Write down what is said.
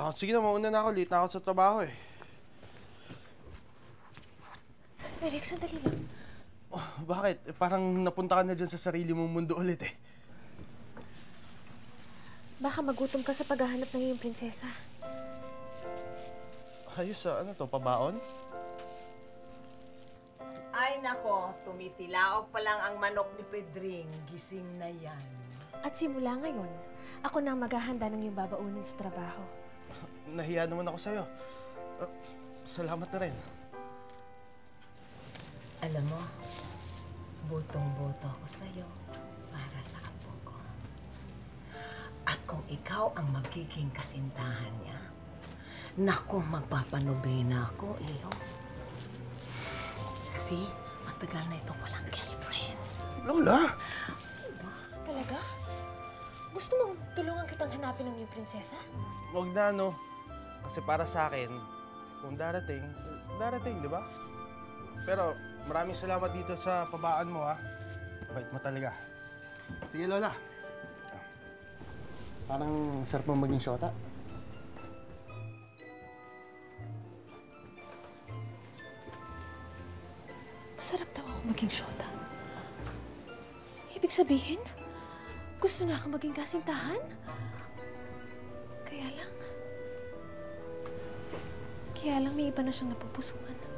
Ah, sige na, mauna na ako. Late na ako sa trabaho eh. Eric, sandali lang. Oh, bakit? Eh, parang napunta ka na dyan sa sarili mong mundo ulit eh. Baka magutom ka sa paghahanap ng iyong prinsesa. Ayos ah, ano to, pabaon? Ay nako, tumitilaok pa lang ang manok ni Pedring. Gising na yan. At simula ngayon, ako na ang maghahanda ng iyong babaunin sa trabaho. Nahiya naman ako sa'yo. Ah, salamat na rin. Alam mo, butong-buto ako sa'yo para sa apo ko. At kung ikaw ang magiging kasintahan niya, naku, magpapanubena ako, iyo. Kasi matagal na itong walang girlfriend. Lola! Talaga? Gusto mong tulungan kitang hanapin ng iyong prinsesa? Huwag na, no? Kasi para sa akin, kung darating, darating, di ba? Pero maraming salamat dito sa pabaan mo, ha? Bait mo talaga. Sige, Lola. Parang sarap mo maging shota. Masarap daw ako maging shota. Ibig sabihin, gusto na ako maging kasintahan? Kaya lang may iba na siyang napupusuan.